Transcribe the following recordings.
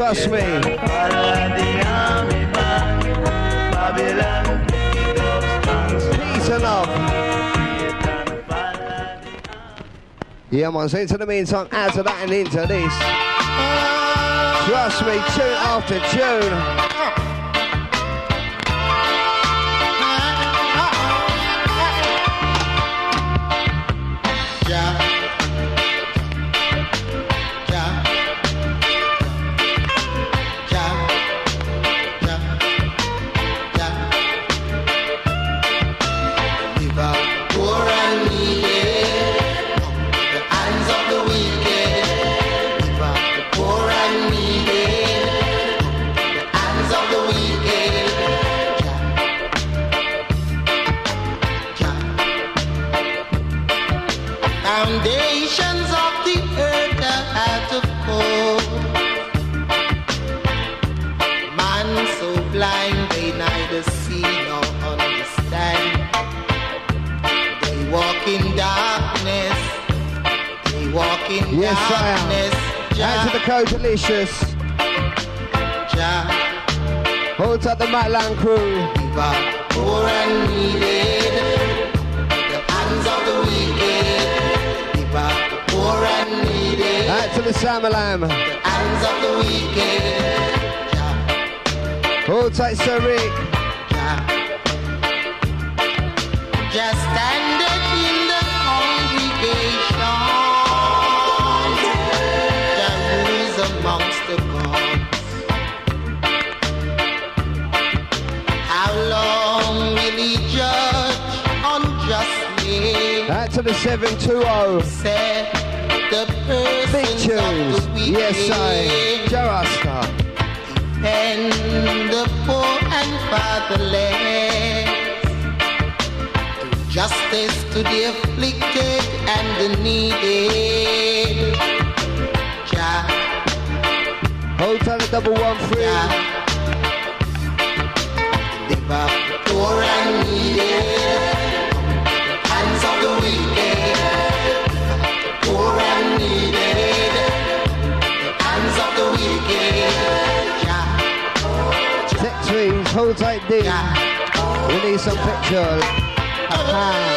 Trust me. Peace and love. Yeah, man. So into the meantime, out of that and into this. Trust me, tune after tune. Genesis. Ja. Hold up the Matland crew. People poor and needed. The hands of the wicked. People poor and needed. Out to the Samalam. The hands of the wicked. Ja. Hold tight, Sir Rick. Ja. Just stand to the 720. The Big tunes. Yes, I. Joe Asta. And the poor and fatherless. Justice to the afflicted and the needed. Jah. Hotel double one three. Jah. The poor and needed. sounds like this. We need some pictures. Aha.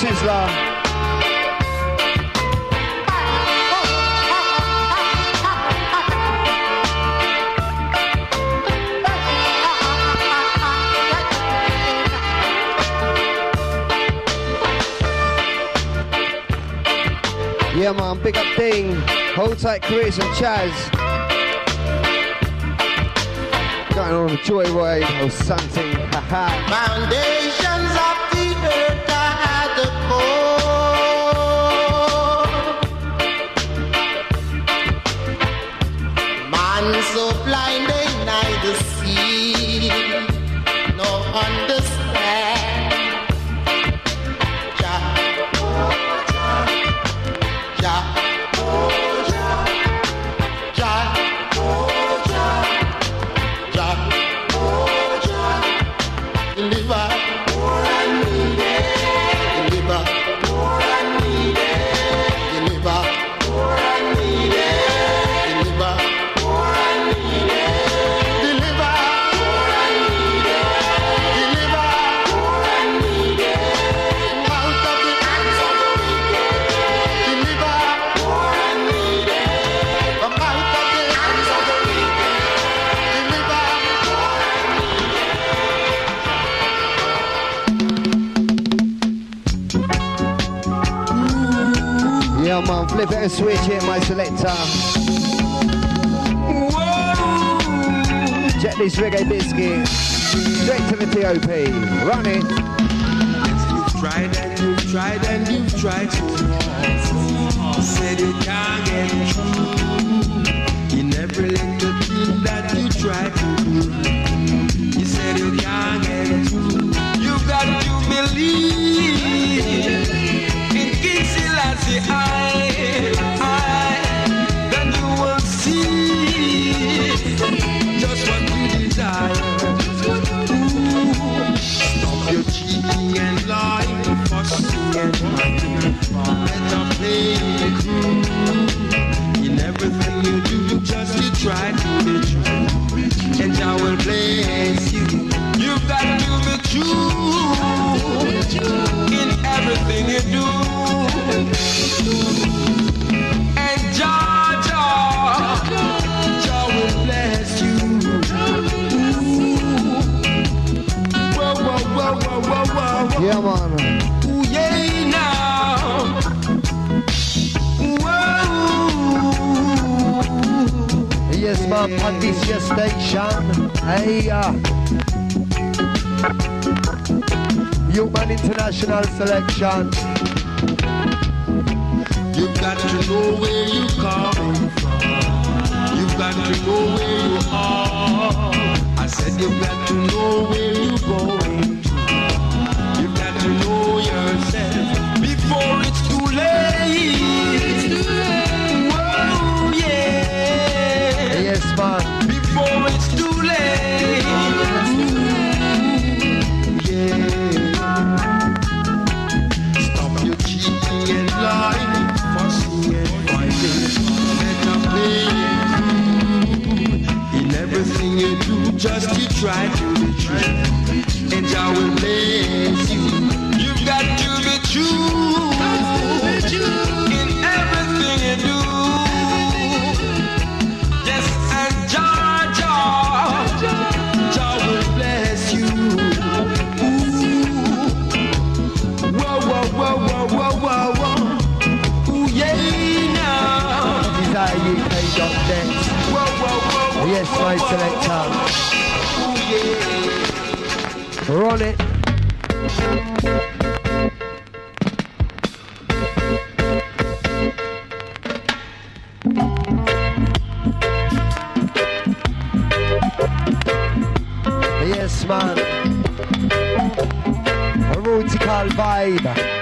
Sizzler. Um, yeah man, big up Ding. Hold tight Chris and Chaz. Going on a joyride or something. Foundations of the earth. I'm so better switch it, my selector. Whoa. Check this reggae biscuit. Straight to the TOP. Run it. You've tried and you've tried and you've tried so hard. Said you can't get through. In every little thing that you try to do, you said you can't get through. You've got to believe. selection. You've got to know where you're coming from. You've got to know where you are. I said you've got to know where you go. guest live selector. Run it. Yes, man. A rutical vibe.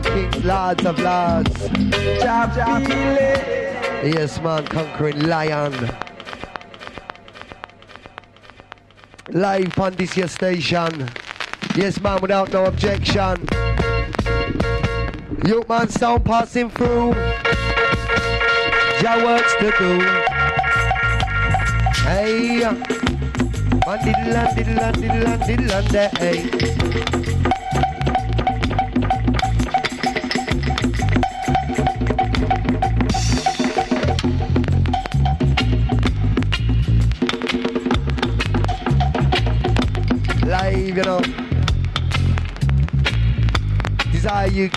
Of kings, lords of lords. Jah. Yes, man, conquering lion. Live on this year station. Yes, man, without no objection. Youth man sound passing through. Jah works to do. Hey, man, diddle and diddle and diddle and diddle and hey. In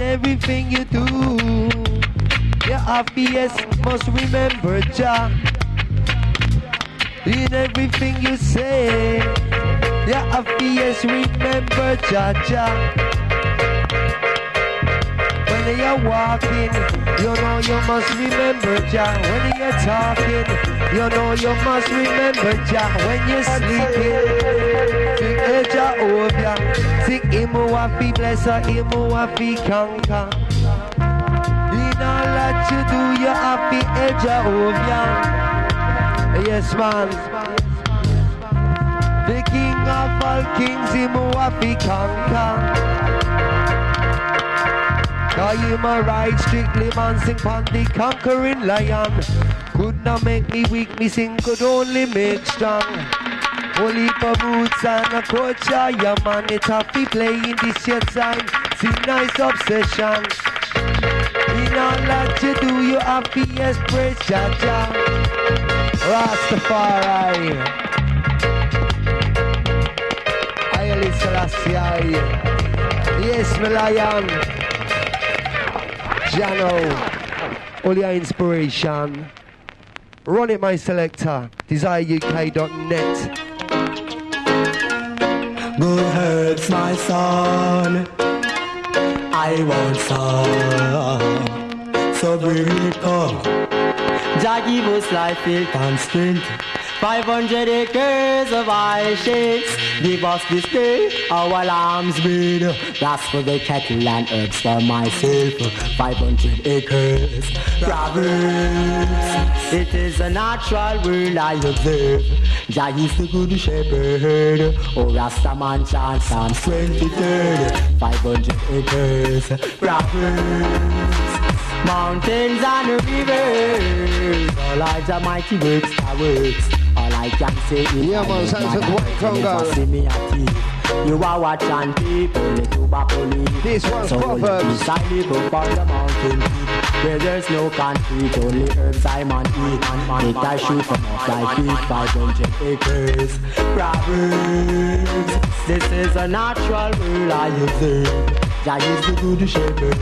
everything you do, your obvious must remember Jah. In everything you say, your obvious remember Jah Jah. When you're walking, you know you must remember Jah. When you're talking, you know you must remember Jah. When you're sleeping, Jehovah. Sing Him who have bless blessed, Him who have be conquer. In all that you do, you have be El Jehovah. Yes, man. The King of all kings, Him who have be conquer. Cause you my right strictly man sing pon the conquering lion Could not make me weak, me sing could only make strong Only for boots and a coach, yeah man It have to play in this your time. See nice obsession. In all that you do you to express Jah Jah Rastafari. Haile Selassie. Yes, my lion. Jano, all your inspiration. Run it, my selector. DesireUK.net. Good hurts my son. I want some. So bring it come. Jah give us life, health and strength. 500 acres of high shakes. Give us this day our lamb's breed. That's for the cattle and herbs for myself. 500 acres. Proverbs. It is a natural world I observe. Jah is the good shepherd. Oh, Rastaman chant Psalms 23rd. 500 acres. Proverbs. Mountains and rivers. All Elijah mighty works that works. I can say is Yeah, man, sounds like. White Congo. See me a thief. You are watching people, the tobacco leaf. This one's so Proverbs. Up on the mountain peak, where there's no concrete, only herbs I man eat. Take I shoot from off my feet, 500 acres. Proverbs, this is a natural world I observe. Jah is the good shepherd.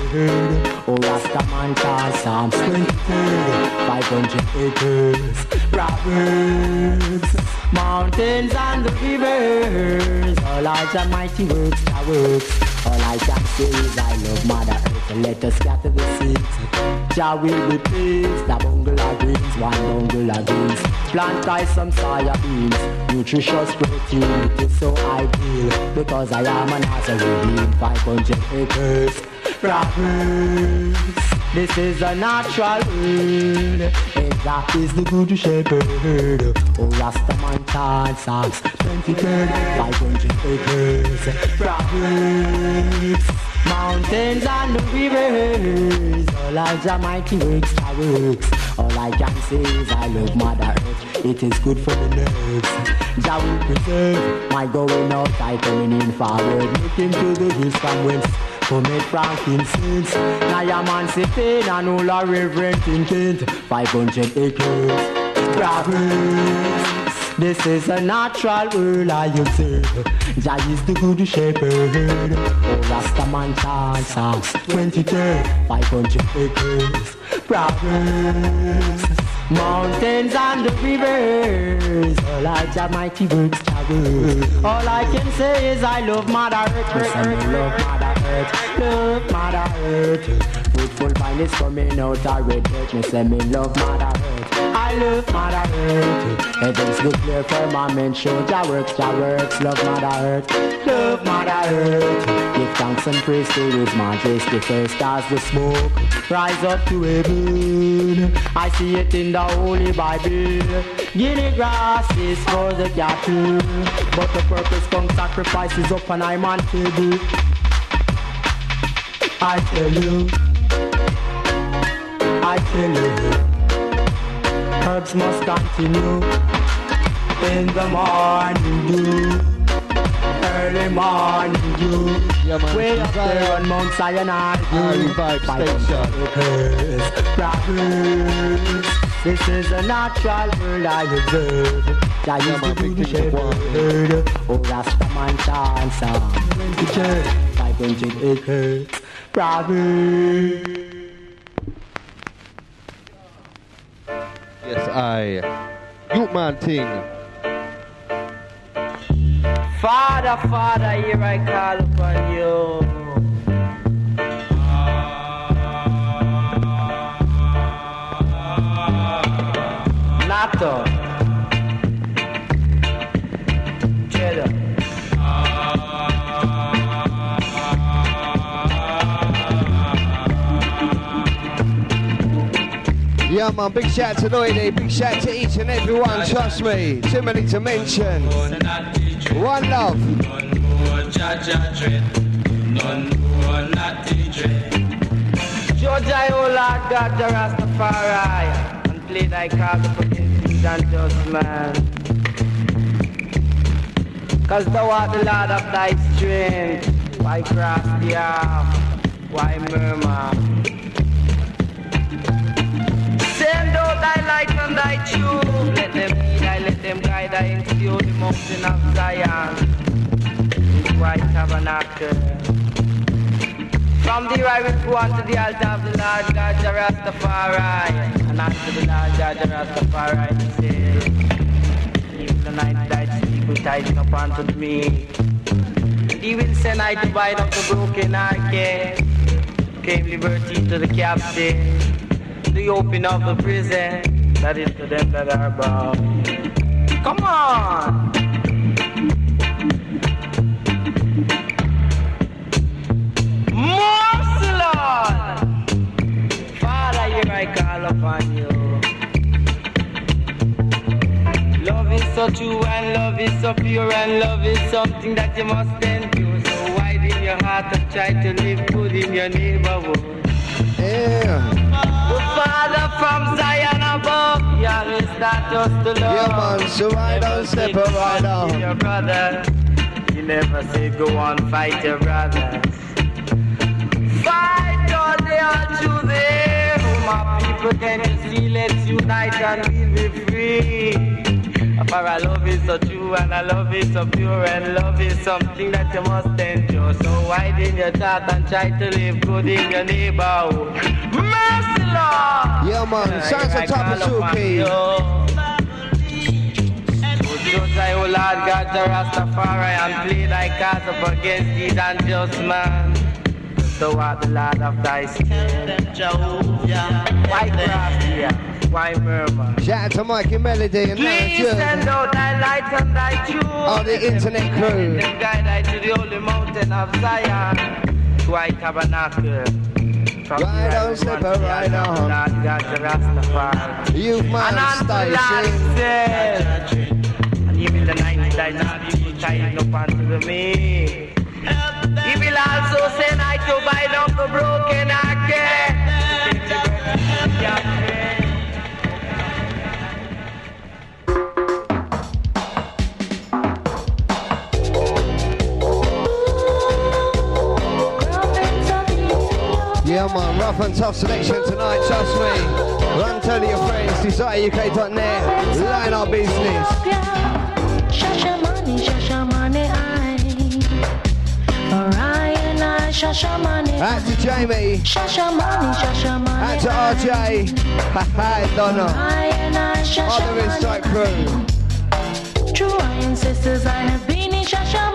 Oh, Rastaman chant Psalms 23, 500 acres. Proverbs, mountains and the rivers. All Jah mighty works, Jah works. All I can say is I love Mother Earth. Let us scatter the seeds. Jah will be pleased. One bungle of. Plant I some soya beans. Nutritious protein, it is so ideal. Because I am an Nazarene, 500 acres. Proverbs. This is a natural and that is the good shepherd. Oh, Rastaman Psalms 23rd, 500 acres. Proverbs, mountains and rivers, all Jah mighty works, Jah works. All I can say is I love Mother Earth. It is good for the nerves. Jah will preserve my going out, I coming in forward, looking to the hills from whence Commit frankincense Diamond city and all a reverent intent 500 acres Proverbs This is a natural world I observe Jah is the good shepherd. Oh Rastaman chant Psalms 23 500 acres Proverbs Mountains and the rivers, all I Jah mighty works. All I can say is I love Mother Earth, Earth, Earth, love Mother Earth, love Mother Earth. Fruitful vine is coming out red dirt, me say me love Mother Earth. I love Mother Earth. Heavens declare firmament, show Jah works, Jah works, love Mother Earth, love Mother Earth. Give thanks and praise to His Majesty first as the smoke rise up to heaven. I see it in the Holy Bible. Guinea grass is for the cattle, but the purpose come sacrifices up and I'm on table. I tell you, I tell you, herbs must continue in the morning dew. Early morning dew. Yeah, man, Way up there on Mount Sinai. Early vibe station. This is a natural world I observe. Jah Yeah, man, the big things to go on, shepherd. Oh, Rastaman chant Psalm 500 acres. Proverbs. I. Youth man thing. Father, Father, here I call upon you. Yeah, man, big shout to Lloydie, big shout to each and every one, trust me. Too many to mention. One love. Georgia, O Lord God, the Rastafari, and play thy call to forgive and just man. Cause thou art the Lord of thy strength. Why cross the arm? Why murmur? Send out thy light and thy truth. Let them lead I, let them guide I into the mountain of Zion. White tabernacle. From the I will go unto the altar of the Lord God Rastafari. And unto the Lord God Rastafari he said, Even the night that sleep will tighten up unto me. He will send I to bind up the broken hearted. Gave liberty to the captive. The open of the prison. That is to them that are bound. Come on! Mercy, Lord! Father, here I call upon you. Love is so true and love is so pure and love is something that you must endure. So widen your heart and try to live good in your neighborhood. Yeah. Father from Zion above, you always start us to love. Yeah, man, so right on, step right on. Your brother, you never say go on, fight your brothers. Fight all day, all through there. Oh, my people, can you see? Let's unite and we'll be free. For our love is so true and our love is so pure and love is something that you must endure. So widen your thought and try to live good in your neighborhood. Mercy, Lord. Yeah, man. Sounds Here on top of call upon Suki. you. Just I, oh Lord God, the Rastafari, and plead thy cause up against these unjust man. So art the Lord of thy skin. Why craft here? Why murmur? Shout out to Mikey Melody and Please send out thy light and thy truth. All the internet crew. Them guide I to the holy mountain of Zion. To tabernacle. From Right on, slipper, right on. Lord God, the Rastafari. Youth And man unto style, Lord see? and even the night thy not evil tying up unto me. He will also send I to bind up the broken hearted. And tough selection tonight, trust me. Run, tell your friends. DesireUK.net. Line our business. Shashamane, Shashamane, I. Orion, Out to Jamie. Out to RJ. Haha, Donna. Other Strike crew. True Iron sisters, I have been in Shashamane,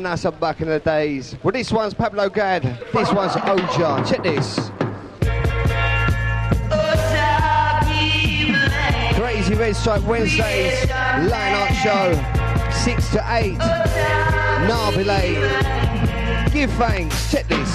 Like back in the days. Well, this one's Pablo Gad. This one's Oja. Check this. Crazy Red Stripe Wednesdays. Line Art Show. 6 to 8. Narbile. Give thanks. Check this.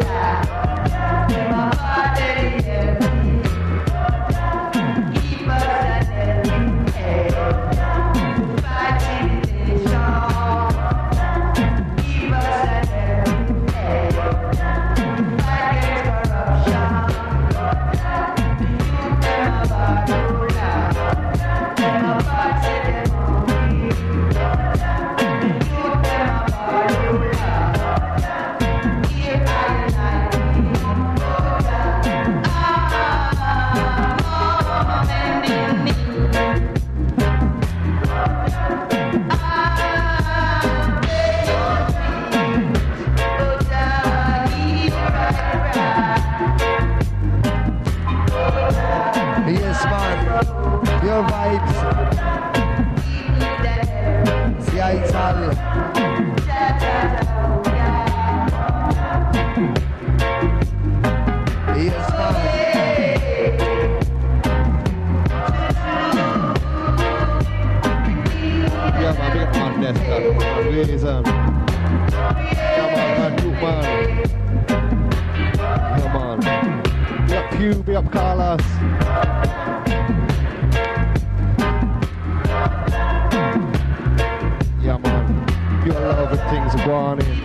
and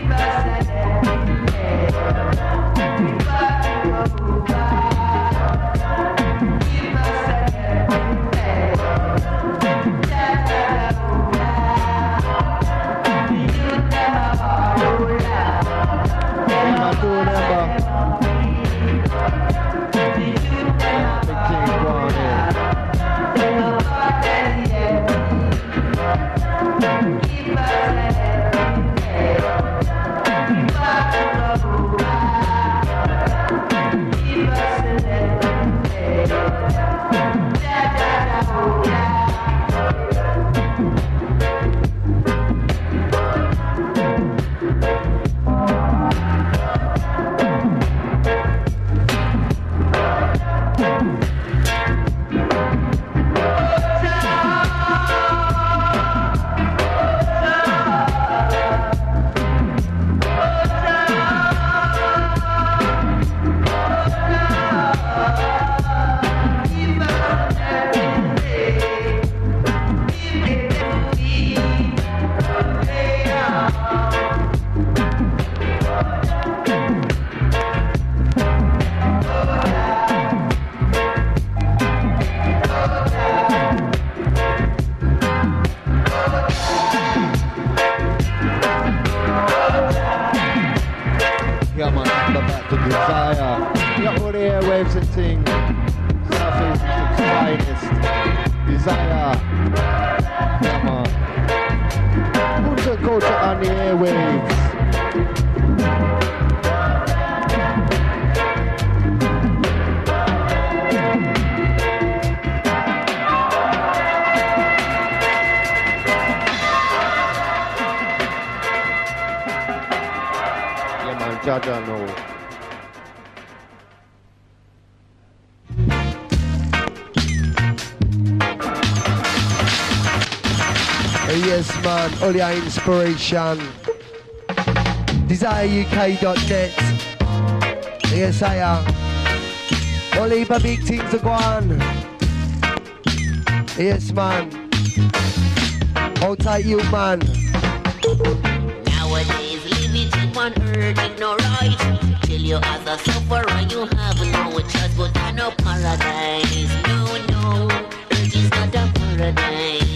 Jaja know. Yes, man. All your inspiration. DesireUK.net. Yes, I am. All heap big things are going. Yes, man. Hold tight, you man. On earth is no right. Till you as a sufferer, you have no choice but to no paradise. No, no, earth is not a paradise.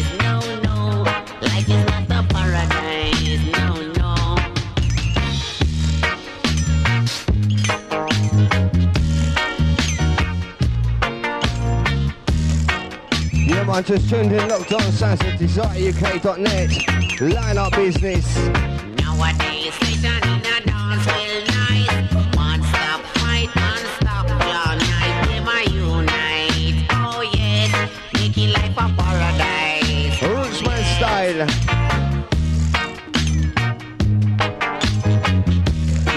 everyone just tuned in lockdown sounds at desireuk.net. Line up business. Nowadays, station in a dance will nice. One stop fight, one stop all night. Them I unite. Oh yes, making life a paradise. Rootsman style.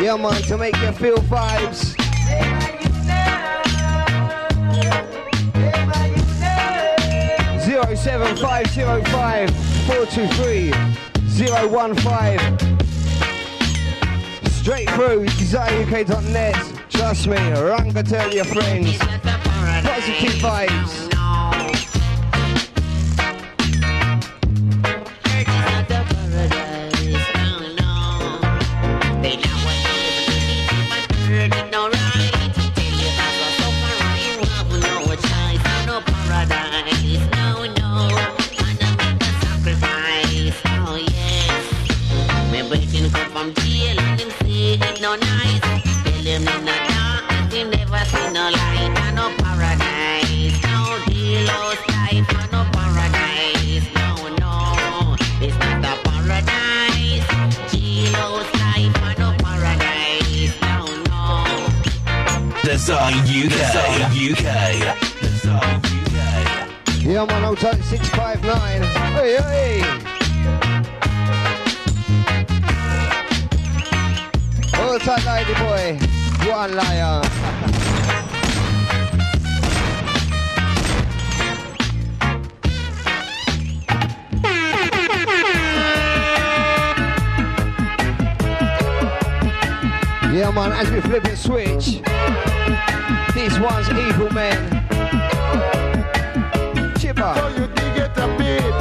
Yeah man, to make you feel vibes. 7505 423 015. Straight through desireuk.net. Trust me, Ranga tell your friends. Positive vibes. switch. This one's Evil Men. Chipper. So you dig it a bit.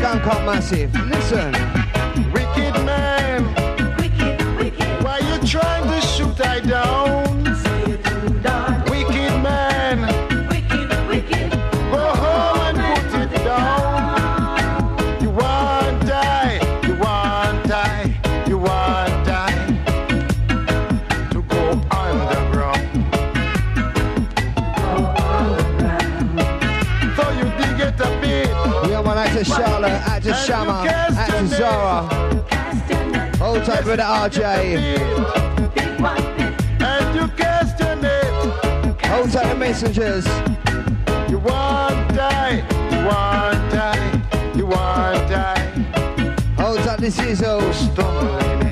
Gun Massive. Listen. over to RJ. And you question it. Hold tight the messengers. You won't die, you won't die, you won't die. Hold tight the sizzle. Stumbling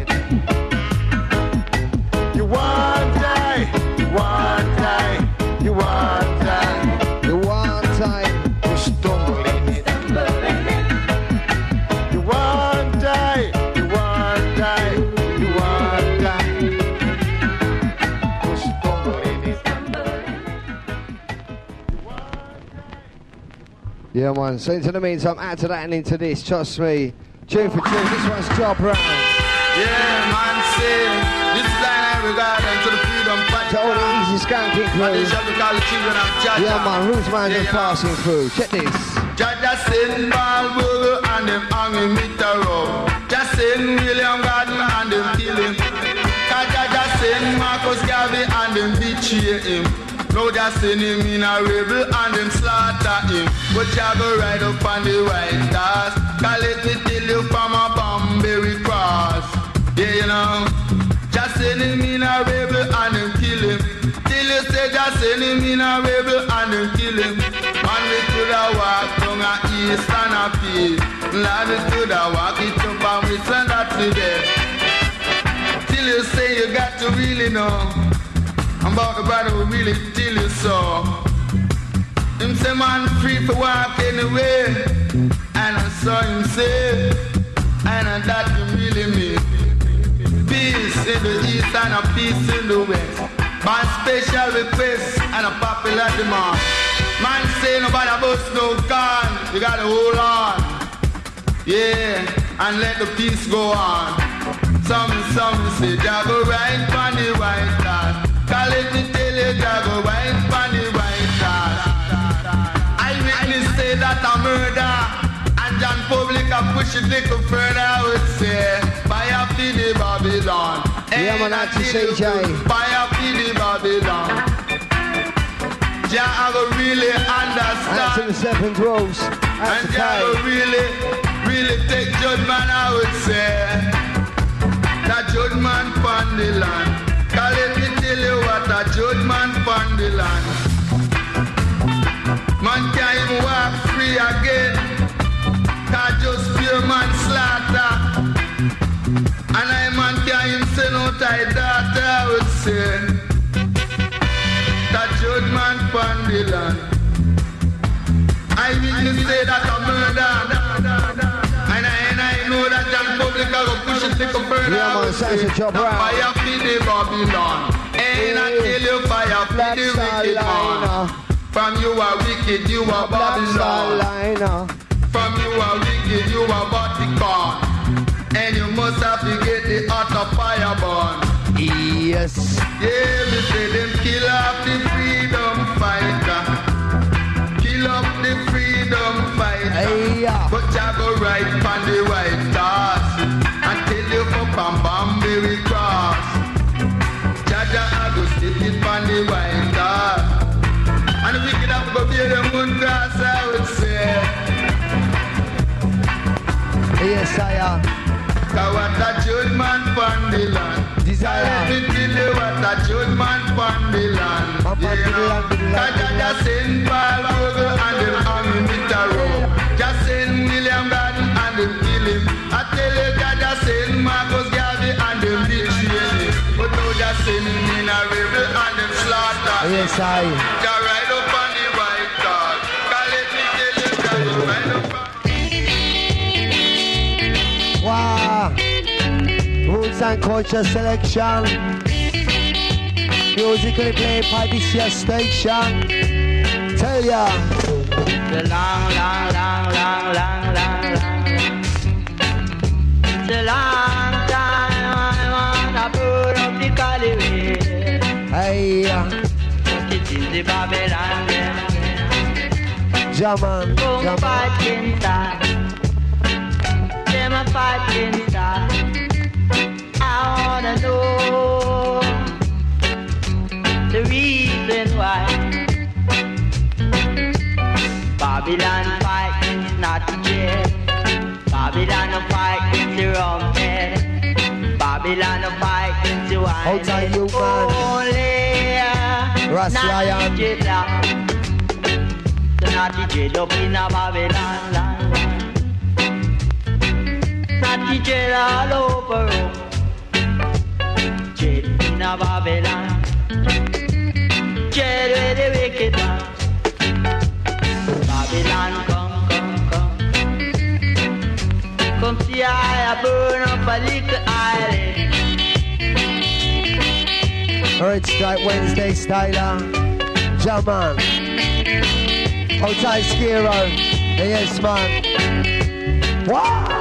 Yeah, man. So into the meantime, add to that and into this. Trust me. Tune for tune. This one's Job Round. Yeah, man, See, this line I regard them to the freedom fight. To all the easy skanking they crew. shall be called children of Jah. Yeah, man. Roots man Yeah, and passing through. Check this. Jaja send ball and them hanging meet a row. Just send William Gordon and them kill him. Jaja send Marcus Garvey and them betray him. Just send him in a rebel and them slaughter him. But Jah go ride up on the white stars. Call it me tell you from a Bamberry cross. Yeah, you know. Just send him in a rebel and them kill him. Till you say just send him in a rebel and them kill him. And we could have walk down a east and a peace. Lord, we could have walk it up and we send that to them. Till you say you got to really know about the brother who really tell you so. Him say man free for walk anyway. And I saw him say, and I that you really mean. Peace in the east and a peace in the west. Man special request and a popular demand. Man say nobody bust no gun. You gotta hold on. Yeah, and let the peace go on. Some some say right you Jago right white star. That a murder. And John Public a push it little further, I would say. Fire for the Babylon. Yeah, man, Ain't that's the a CJ. Fire for the Babylon. Jah I go really to understand. the seventh rules. And Jah go really, really take judgment, I would say. That judgment upon the land. Call it tell you what a judgment upon the land. Man can't even walk free again. Cause just fear man slaughter. And I man can't even send out I daughter, I would say. That judgment upon the land. I witness say that a murder. And I, and I know that John Public are gonna push it little further. Yeah, man, I would sounds say. a job The. Fire for the Babylon. And I tell you fire Black the wicked man. From you are wicked, you are Babylon. From you are wicked, you are Vatican. And you must have to get the utter fire burn. Yes. Yeah, And them hanging with a rope. Just send William Gordon and them kill him. I tell you, Jah just send Marcus Garvey and them him. But now just send him in a rebel and them slaughter. Oh, yes, I. Ride up on the white dog. Let me tell you, ride up on Wow. Roots and culture selection. Musically played by this year's station. Tell ya. The long, long, long, long, long, long, long. It's long time I wanna put up the Caliway. Hey, But it is the Babylon. Jaman. Jaman. fighting. Them a fighting. I wanna know the reason why. Babylon fighting is not the jail. Babylon a fighting the wrong head. Babylon a fighting the wine. Out on you, man. Ras not Lion. the dreadlock. The dread up in a Babylon land. Not Natty dread all over. Dread in a Babylon. Dread where the wicked one. Babylon, come, come, come. Come see I burn up a little island. Alright, straight Wednesday, Styler. Jaman. Tight, Skiro. Yes, man. What?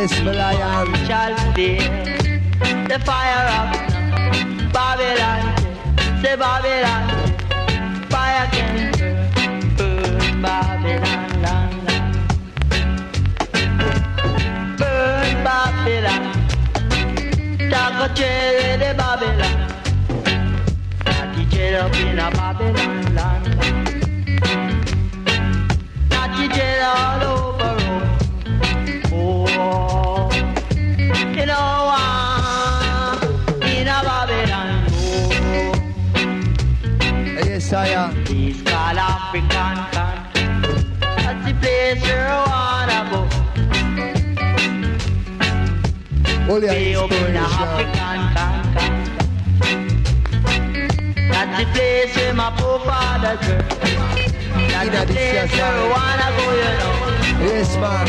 Yes, Malayan. Shall stay. The fire up. Babylon. Say Babylon. Fire can burn. Babylon, land, land. Burn Babylon. Talk a chair the Babylon. Natty chair up in a Babylon land. Natty chair all over. Oh, you know uh, in a Babylon. Yes, I am. this called African country. That's the place I wanna go. All your Way up in a inspiration. African country. That's the place where my forefathers were. That's Inna the place where I wanna go, you know. Yes, man.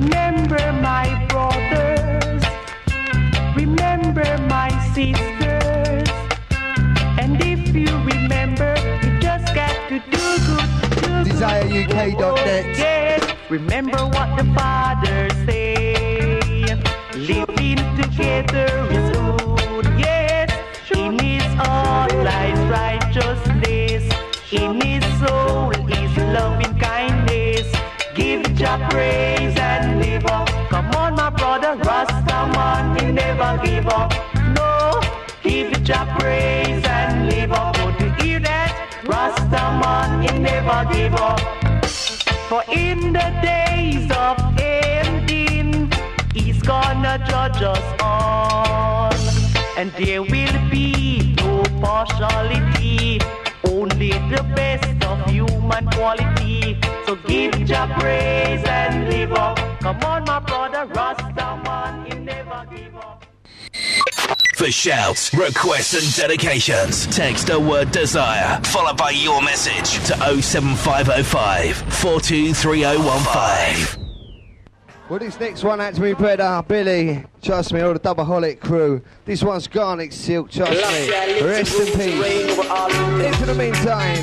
Remember my brothers, remember my sisters, and if you remember, you just got to do good, do. DesireUK.net. Oh, oh, yes, remember what the Father said. Living together never give up. No, give Jah praise and live up. Don't you hear that? Rasta man, he never give up. For in the days of ending, He's gonna judge us all, and there will be no partiality, only the best of human quality. So give Jah praise and live up. Come on, my brother, Rasta For shouts, requests, and dedications, text the word desire, followed by your message to 07505 423015. Well, this next one had to be better, ah, Billy. Trust me, all the double holic crew. This one's Garnet Silk, trust me. Rest in peace. Into the meantime,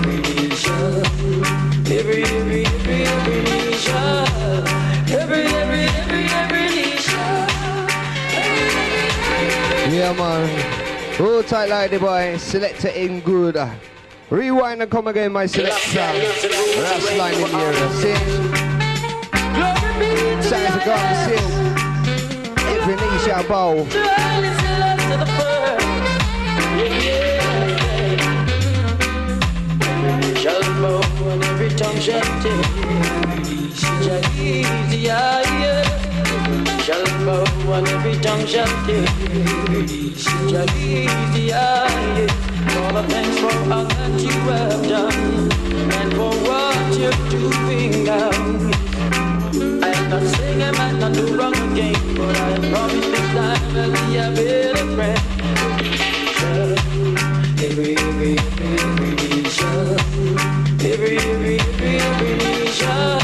yeah, man. Hold tight like the boy. Selector in good. Rewind and come again, my selector. Last line in the area. See? Sounds of Garnet Silk. Every knee shall bow. Shall bow and every tongue shall tell. Shall easy, yeah, yeah and every tongue shall praise. Shall be the eye. All the thanks for all that you have done and for what you're doing now. I'm not saying I might not do wrong again, but I promise this time I'll be a better friend. Every, every, every, every, every, every, every, every, every, every,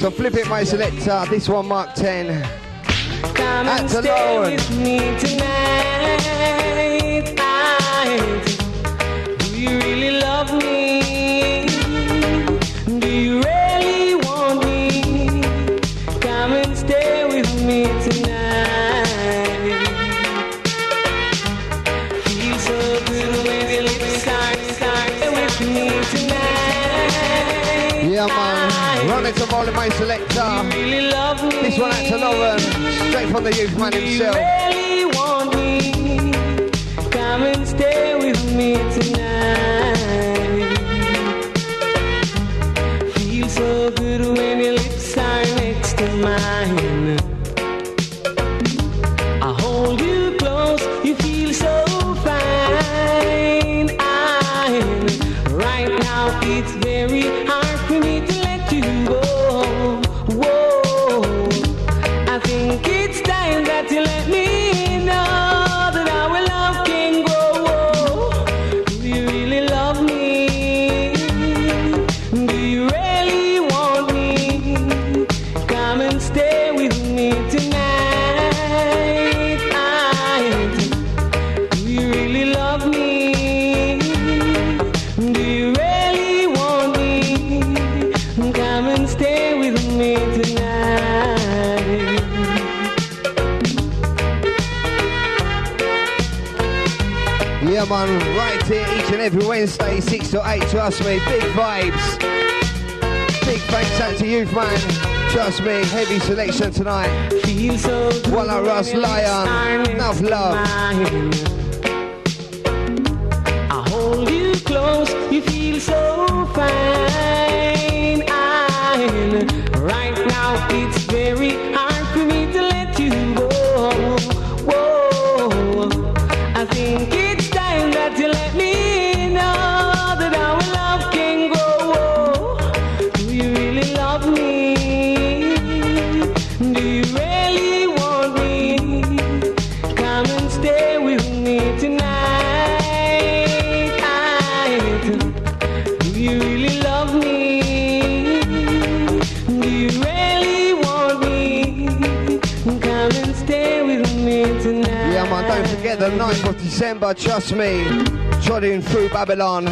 So flip it, my selector. This one, Mark 10. Come and stay with me tonight. I, do you really love me? Do you really selector. Really this one out to Lauren, straight from the youth man himself. Really Come and stay with me tonight. So good every Wednesday, 6 to 8, trust me, big vibes. Big thanks out to Youth Man, trust me, heavy selection tonight. So Walla Lion, enough love. I hold you close, you feel so fine. December, trust me. Trotting through Babylon.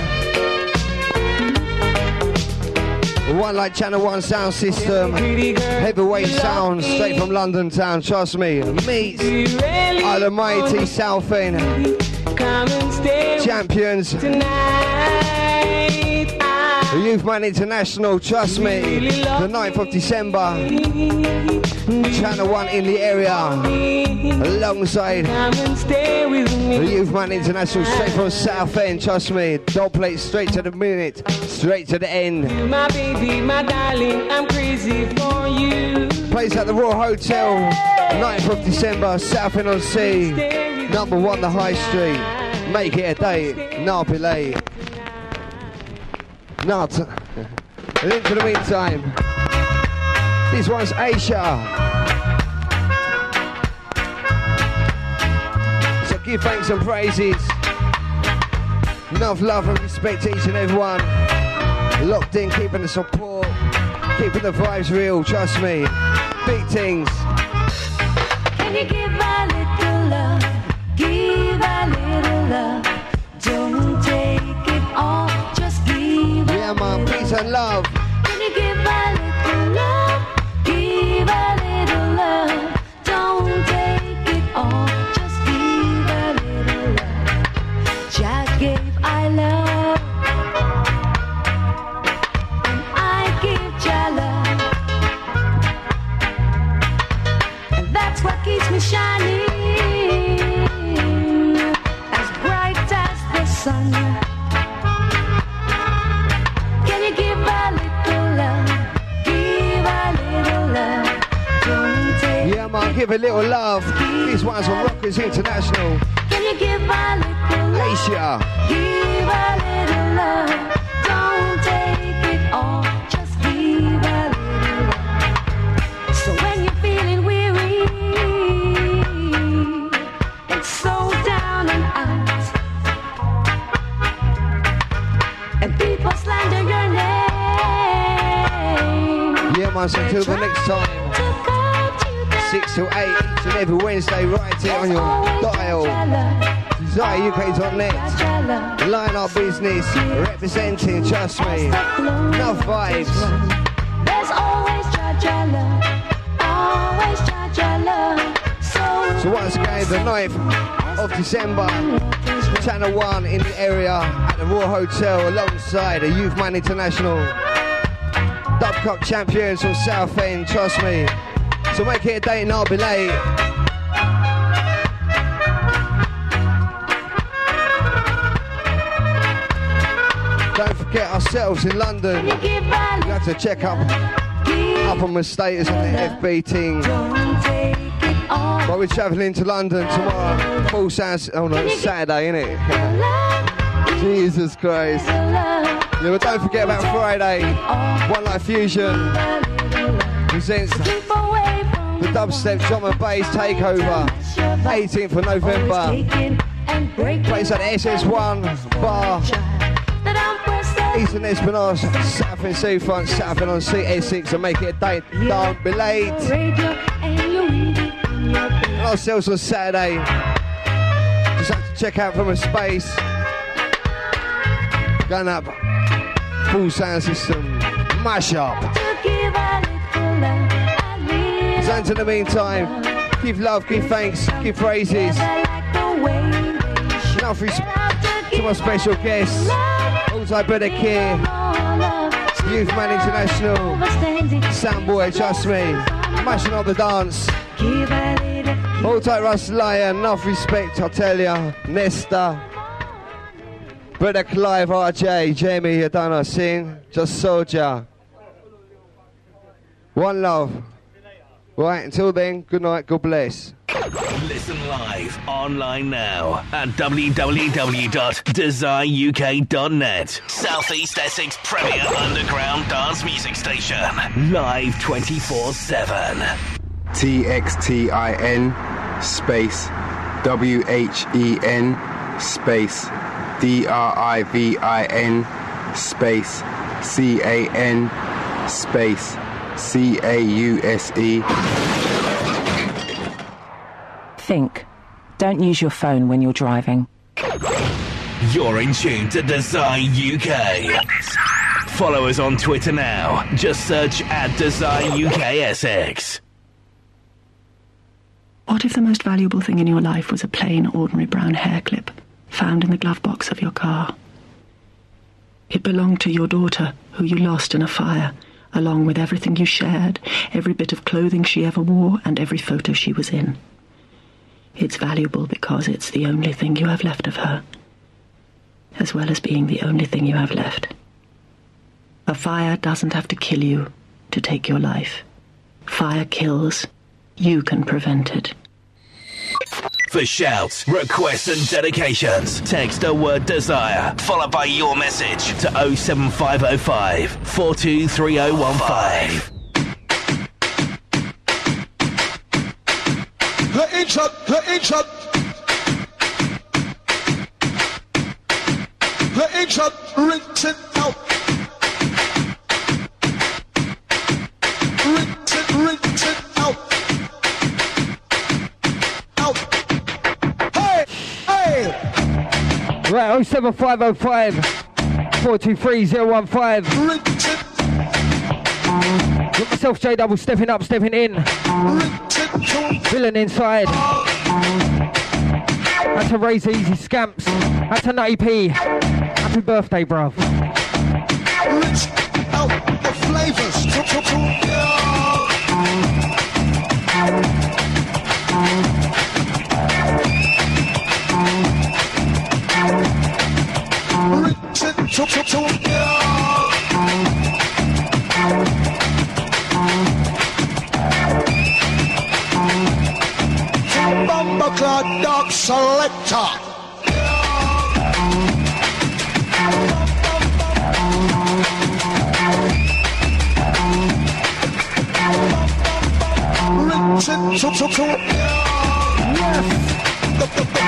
One like Channel 1 sound system. Heavyweight sound straight from London town, trust me. meet Isle of Mighty South End. Champions. The Youth Man International, trust me. The 9th of December. Channel 1 in the area. Alongside Youth Man International, straight from South End, trust me. Dog plate straight to the minute, straight to the end. My baby, my darling, I'm crazy for you. Place at the Royal Hotel, 9th of December, South End on Sea. Number one, the High Street. Make it a day, not be late. Not. Into the meantime, this one's Aisha. So give thanks and praises. Enough love and respect to each and every one. Locked in, keeping the support, keeping the vibes real, trust me. Big things. Vibes. There's always Jaja love, always Jaja love. So, So once again, the 9th of December, Channel 1 in the area at the Royal Hotel alongside the Youth Man International. Dub Cup champions from South End, trust me. So make it a date and I'll be late. Don't ourselves in London. You have to check up up on my status on the FB team. But we're travelling to London tomorrow. Full sounds. Oh no, it's Saturday, isn't it? Jesus Christ. Yeah, but don't forget about Friday. One Life Fusion presents the dubstep drum and bass takeover. 18th of November. Place at SS1 Bar. Eastern Esplanade, Southend Seafront, South and on CA6 and make it a date. Don't be late. And ourselves on Saturday. Just have to check out from a space. Going up. Full sound system. Mash up. So until the meantime, give love, give thanks, give praises. Enough respect to my special guests. Brother Care, Youth Man International, Soundboy, trust me, mashing up the dance. Hold tight, Russ Lyon, enough respect, I tell ya. Nesta, Brother Clive, RJ, Jamie, you done a sing, just soldier. One love. Right, until then, good night, God bless. Listen live online now at www.desireuk.net. Southeast Essex Premier Underground Dance Music Station. Live 24 7. TXTIN space W H E N space D R I V I N space C A N space C A U S E. Think. Don't use your phone when you're driving. You're in tune to Desire UK. Follow us on Twitter now. Just search at Desire UKSX. What if the most valuable thing in your life was a plain, ordinary brown hair clip found in the glove box of your car? It belonged to your daughter, who you lost in a fire, along with everything you shared, every bit of clothing she ever wore, and every photo she was in. It's valuable because it's the only thing you have left of her, as well as being the only thing you have left. A fire doesn't have to kill you to take your life. Fire kills. You can prevent it. For shouts, requests, and dedications, text the word desire, followed by your message to 07505 423015. The intro, the intro. The intro written out. Written, written. Right, 07505 423015. Got myself J Double stepping up, stepping in. Villain inside. Had to raise easy scamps. Had to Nutty P. Happy birthday, bruv. Out the flavors. Bumbleclad dog selector.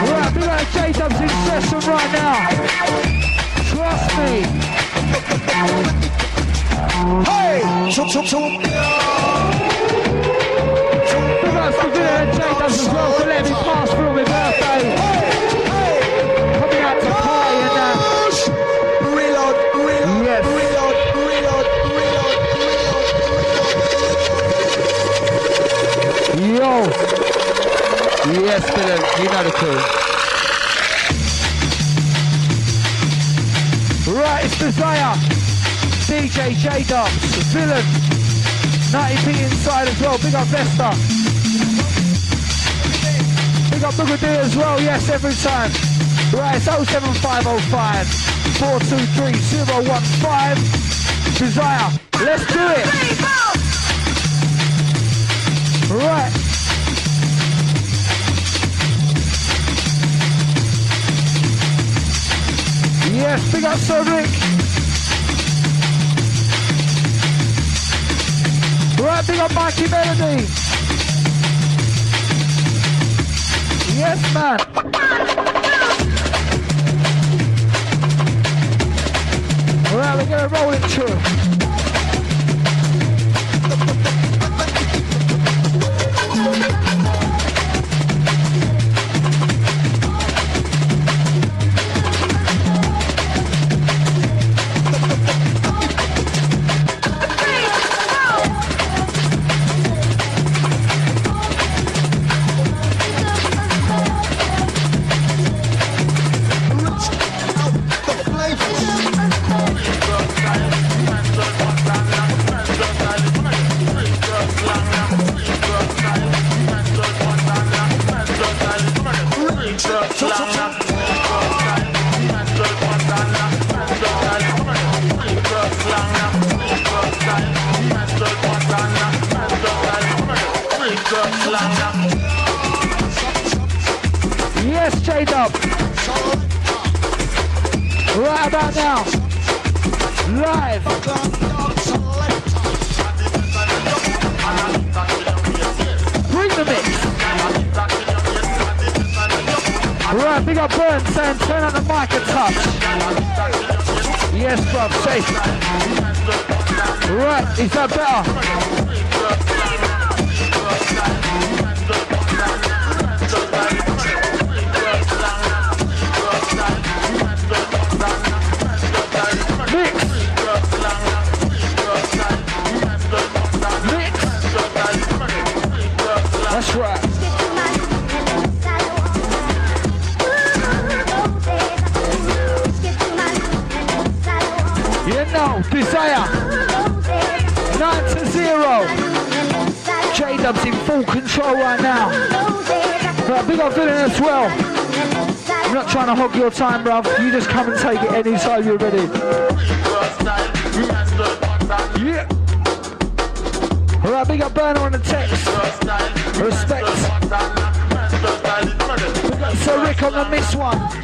Right, big up J Dubs in session right now. Trust me. Hey! Chop, chop, chop. Big ups to Villa and J Dubs as well for letting me pass through on my birthday. Coming out to party and that. Reload, reload, Yes. reload, reload, reload, Yo. Yes, Dylan, you know the crew. Right, it's Desire. DJ J Dubs, Villain. 90p inside as well. Big up Vesta. Big up Booker D as well, yes, every time. Right, it's 07505 423 015. Desire, let's do it. Right. Yes, big up Sir Rick. Right, big up Mikey Melody. Yes, man. Right, we're gonna roll it through. Your time, bruv. You just come and take it anytime you're ready. Yeah. Alright, big up Burner on the text. Respect. We got Sir Rick on the miss one.